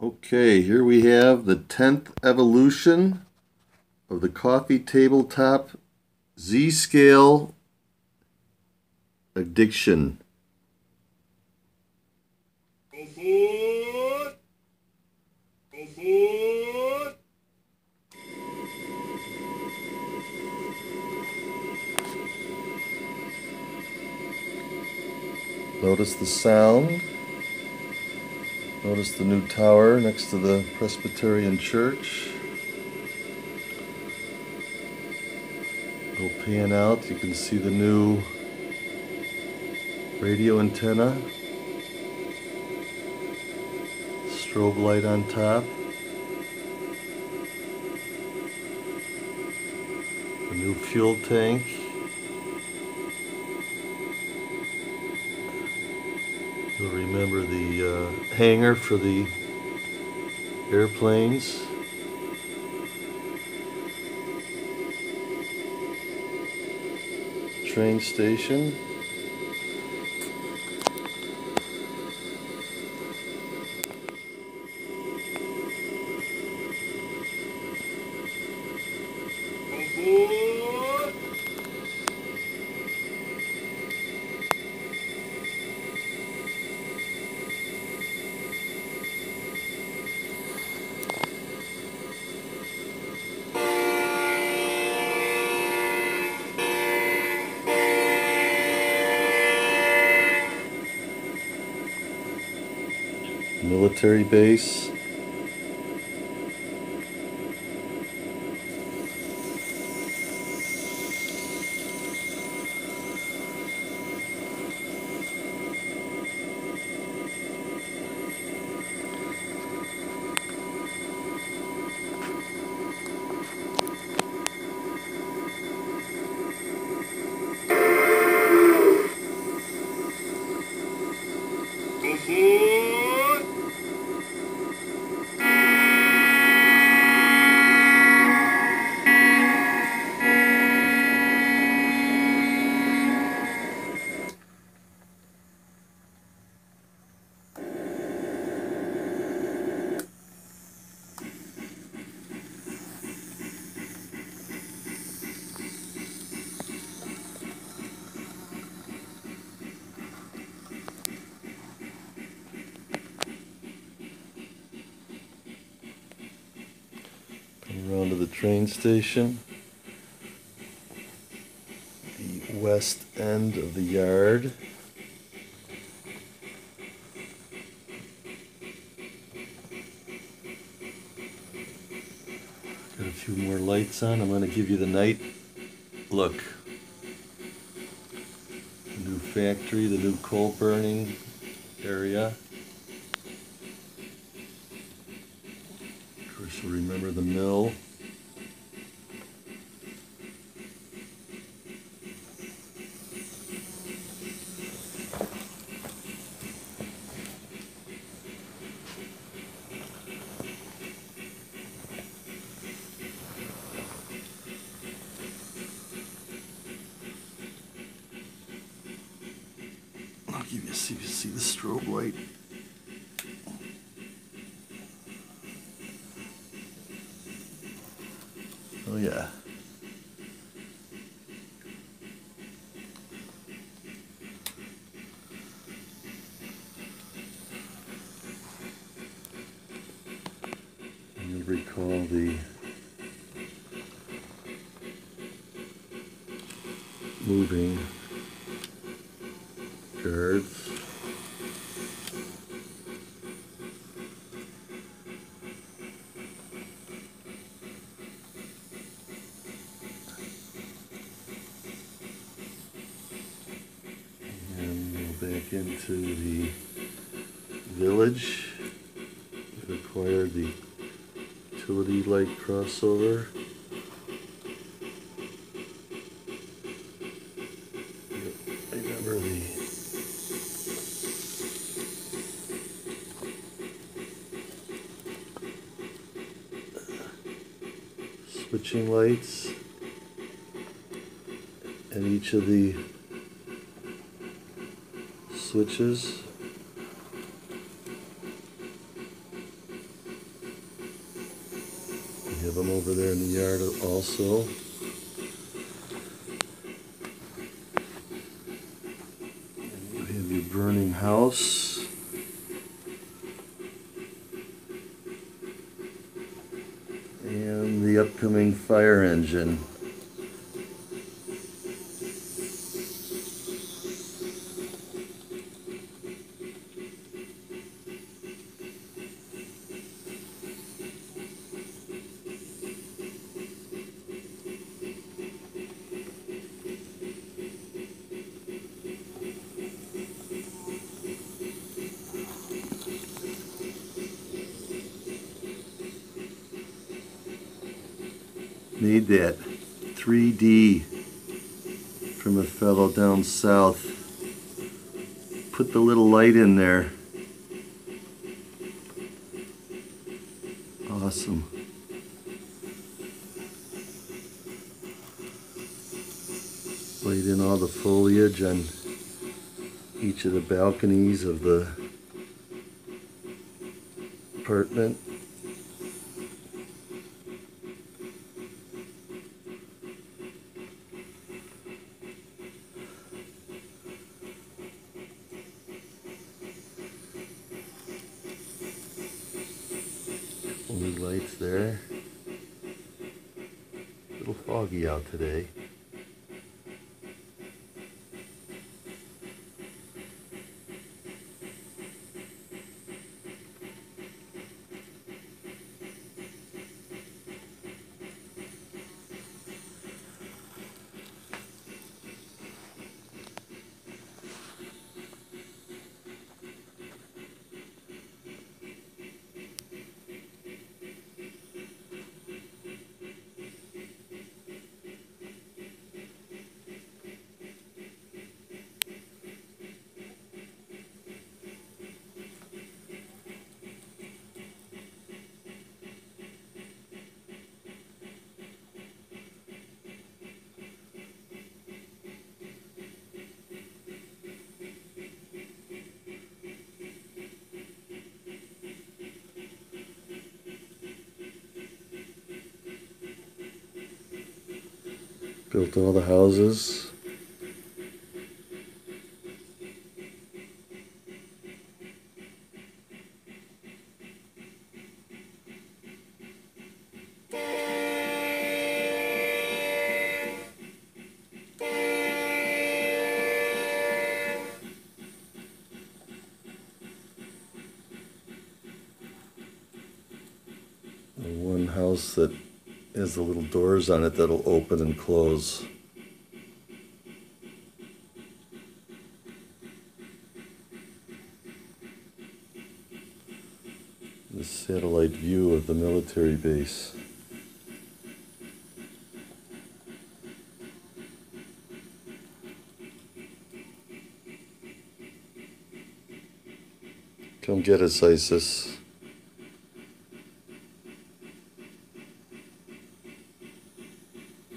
Okay, here we have the 10th evolution of the coffee tabletop Z scale addiction. Notice the sound. Notice the new tower next to the Presbyterian Church. Go pan out, you can see the new radio antenna. Strobe light on top. The new fuel tank. Remember the uh, hangar for the airplanes. Train station. Military base. Aboard! Come around to the train station. The west end of the yard. Got a few more lights on. I'm going to give you the night look. The new factory, the new coal burning area. Of course, remember the mill. I'll give you see you see the strobe light. Oh yeah. And recall the moving guards. And go into the village. We've acquired the utility light crossover. Remember the switching lights and each of the switches. We have them over there in the yard also. You have your burning house. And the upcoming fire engine. Made that 3D from a fellow down south. Put the little light in there. Awesome. Laid in all the foliage on each of the balconies of the apartment. Only lights there. A little foggy out today. Built all the houses. House that has the little doors on it that'll open and close. The satellite view of the military base. Come get us, ISIS.